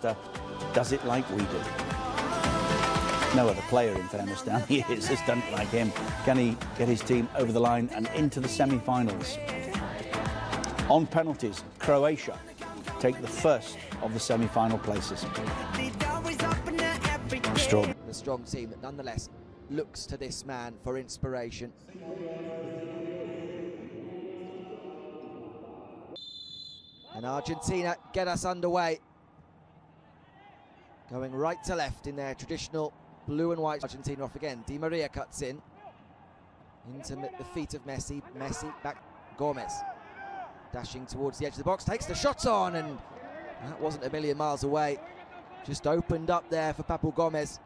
does it like we do. No other player, in fairness, down years has done it like him. Can he get his team over the line and into the semi-finals? On penalties, Croatia take the first of the semi-final places. Strong. The strong team that nonetheless looks to this man for inspiration. And Argentina get us underway. Going right to left in their traditional blue and white. Argentina off again. Di Maria cuts in. Into the feet of Messi. Messi back. Gomez. Dashing towards the edge of the box. Takes the shot on and that wasn't a million miles away. Just opened up there for Papu Gomez.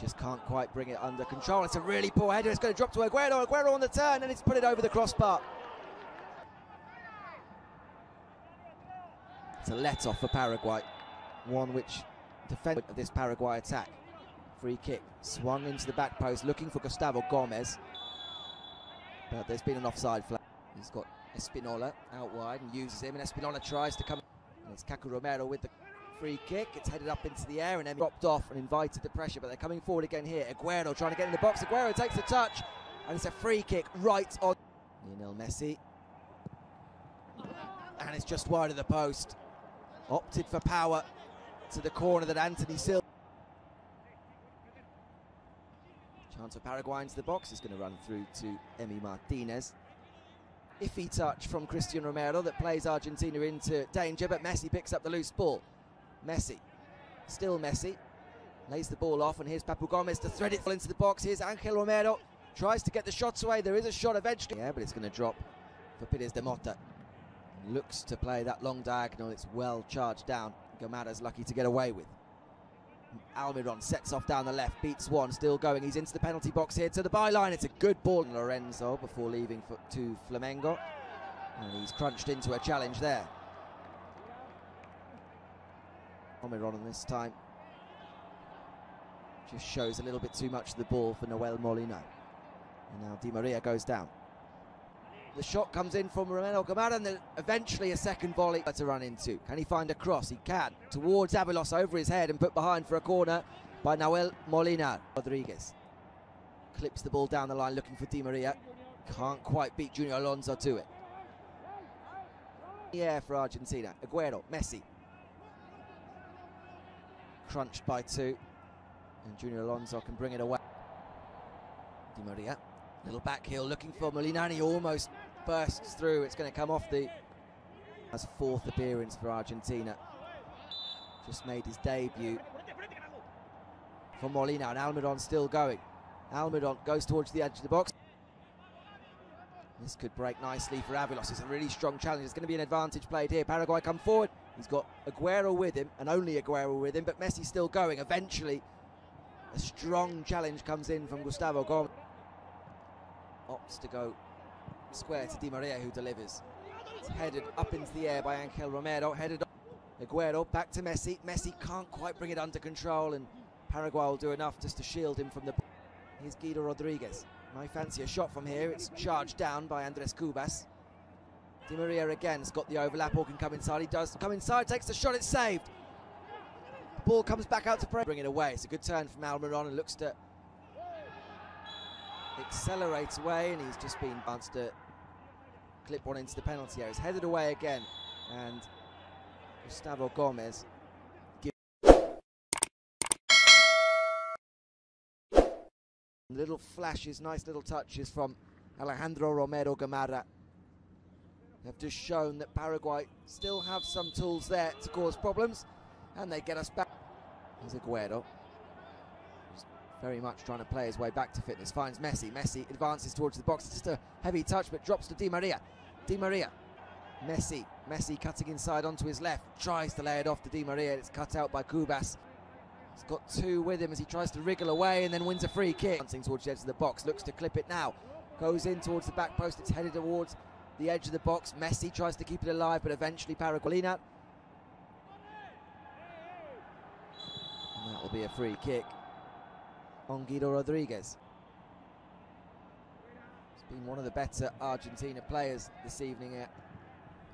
Just can't quite bring it under control. It's a really poor header. It's going to drop to Aguero. Aguero on the turn and it's put it over the crossbar. It's a let off for Paraguay. One which defended this Paraguay attack. Free kick swung into the back post looking for Gustavo Gomez. But there's been an offside flag. He's got Espinola out wide and uses him and Espinola tries to come. And it's Kaku Romero with the free kick. It's headed up into the air and then dropped off and invited the pressure. But they're coming forward again here. Aguero trying to get in the box. Aguero takes the touch and it's a free kick right on Lionel Messi. And it's just wide of the post. Opted for power to the corner that Anthony Silva. Chance for Paraguay into the box is going to run through to Emi Martinez. Iffy touch from Cristian Romero that plays Argentina into danger, but Messi picks up the loose ball. Messi, still Messi, lays the ball off, and here's Papu Gomez to thread it into the box. Here's Angel Romero, tries to get the shots away. There is a shot eventually, yeah, but it's going to drop for Pires de Mota. Looks to play that long diagonal. It's well charged down. Gamarra's lucky to get away with. Almiron sets off down the left, beats one, still going. He's into the penalty box here to the byline. It's a good ball. Lorenzo before leaving for, to Flamengo. And he's crunched into a challenge there. Almiron on this time just shows a little bit too much of the ball for Nahuel Molina. And now Di Maria goes down. The shot comes in from Romero Gamarra and then eventually a second volley to run into. Can he find a cross? He can. Towards Avalos over his head and put behind for a corner by Nahuel Molina. Rodriguez clips the ball down the line looking for Di Maria. Can't quite beat Junior Alonso to it. Yeah, for Argentina. Aguero, Messi. Crunched by two. And Junior Alonso can bring it away. Di Maria. Little back heel looking for Molinani. Almost bursts through. It's going to come off the. That's fourth appearance for Argentina. Just made his debut for Molina. And Almiron still going. Almiron goes towards the edge of the box. This could break nicely for Avalos. It's a really strong challenge. It's going to be an advantage played here. Paraguay come forward. He's got Aguero with him, and only Aguero with him, but Messi still going. Eventually, a strong challenge comes in from Gustavo Gomez. Opts to go square to Di Maria, who delivers. It's headed up into the air by Angel Romero. Headed up. Aguero back to Messi. Messi can't quite bring it under control, and Paraguay will do enough just to shield him from the. Here's Guido Rodriguez. Might fancy a shot from here. It's charged down by Andres Cubas. Di Maria again has got the overlap or can come inside. He does come inside, takes the shot, it's saved. The ball comes back out to. Bring it away. It's a good turn from Almiron and looks to accelerate away and he's just been bounced to clip one into the penalty area. He's headed away again and Gustavo Gomez Little flashes, nice little touches from Alejandro Romero Gamarra have just shown that Paraguay still have some tools there to cause problems, and they get us back. There's Aguero, very much trying to play his way back to fitness. Finds Messi. Messi advances towards the box. It's just a heavy touch, but drops to Di Maria. Di Maria. Messi. Messi cutting inside onto his left. Tries to lay it off to Di Maria. It's cut out by Cubas. He's got two with him as he tries to wriggle away and then wins a free kick. Dancing towards the edge of the box, looks to clip it now. Goes in towards the back post, it's headed towards the edge of the box. Messi tries to keep it alive, but eventually Paraguay. And that will be a free kick on Guido Rodriguez. He's been one of the better Argentina players this evening. Eh?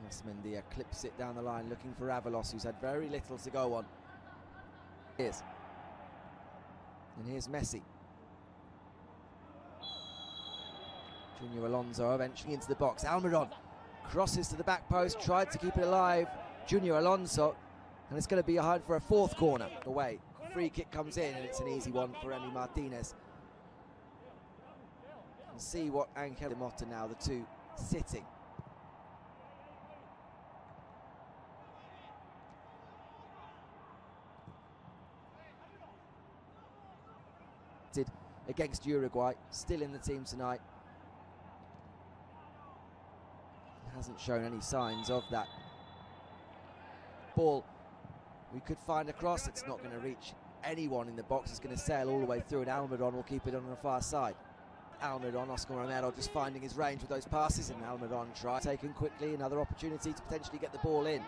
Osmandia clips it down the line, looking for Avalos, who's had very little to go on Here's. And here's Messi. Junior Alonso eventually into the box. Almiron crosses to the back post, tried to keep it alive. Junior Alonso. And it's going to be hard for a fourth corner away. Free kick comes in and it's an easy one for Emi Martinez. And see what Angel Motta now, the two sitting. Against Uruguay, still in the team tonight. Hasn't shown any signs of that. Ball, we could find a cross, it's not going to reach anyone in the box, is going to sail all the way through, and Almiron will keep it on the far side. Almiron, Oscar Romero just finding his range with those passes, and Almiron try taken quickly, another opportunity to potentially get the ball in.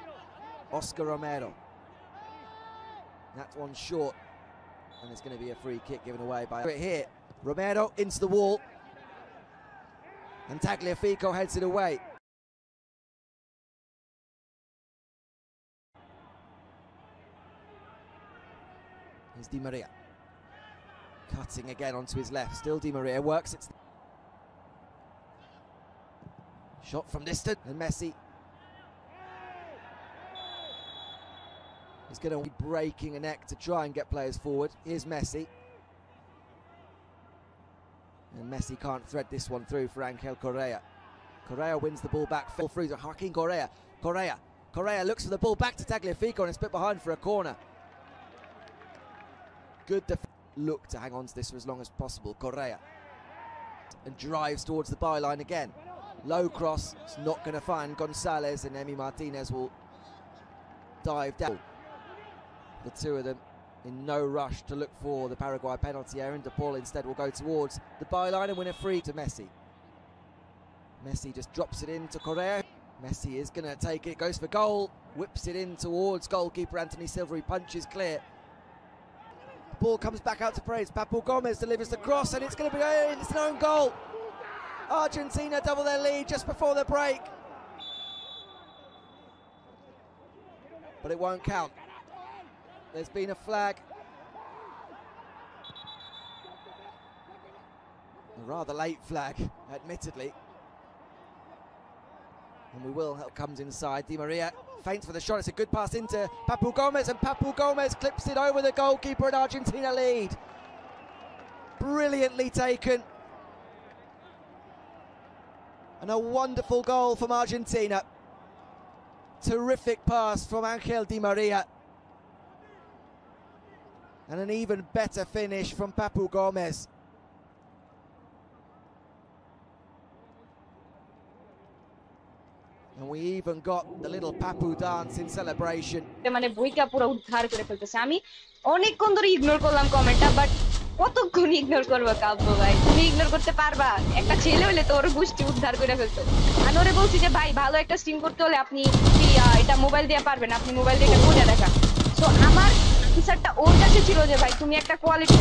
Oscar Romero. That's one short, and it's going to be a free kick given away by it here. Romero into the wall, and Tagliafico heads it away. Di Maria. Cutting again onto his left. Still Di Maria works. It's shot from distance. And Messi is going to be breaking a neck to try and get players forward. Here's Messi. And Messi can't thread this one through for Angel Correa. Correa wins the ball back, full through to Joaquin Correa. Correa. Correa looks for the ball back to Tagliafico and it's put behind for a corner. Good look to hang on to this for as long as possible. Correa. And drives towards the byline again. Low cross. It's not going to find Gonzalez and Emi Martinez will dive down. The two of them in no rush to look for the Paraguay penalty area. And De Paul instead will go towards the byline and win a free to Messi. Messi just drops it in to Correa. Messi is going to take it, goes for goal, whips it in towards goalkeeper Anthony Silva. He punches clear. Ball comes back out to praise. Papu Gomez delivers the cross, and it's going to be. It's an own goal. Argentina double their lead just before the break. But it won't count. There's been a flag. A rather late flag, admittedly. And we will comes inside. Di Maria feints for the shot. It's a good pass into Papu Gomez, and Papu Gomez clips it over the goalkeeper, and Argentina lead. Brilliantly taken. And a wonderful goal from Argentina. Terrific pass from Angel Di Maria. And an even better finish from Papu Gomez. And we even got the little Papu dance in celebration. মানে বইটা পুরো উদ্ধার করে ফেলতেছে। আমি অনেকক্ষণ ধরে ignore করলাম কমেন্টটা বাট কতক্ষণ ইগনোর কাব্য ভাই? তুমি ইগনোর করতে পারবা? একটা ছেলে হলে তো ওর গোষ্ঠী উদ্ধার করে ফেলতো। আমি ওরে বলছি যে, ভাই, ভালো একটা স্ট্রিম করতে হলে আপনি এটা মোবাইল দিয়ে পারবেন। আপনি মোবাইল দিয়ে এটা করে তো আমার অ্যান্সারটা ওর কাছে ছিল যে, ভাই, তুমি একটা কোয়ালিটি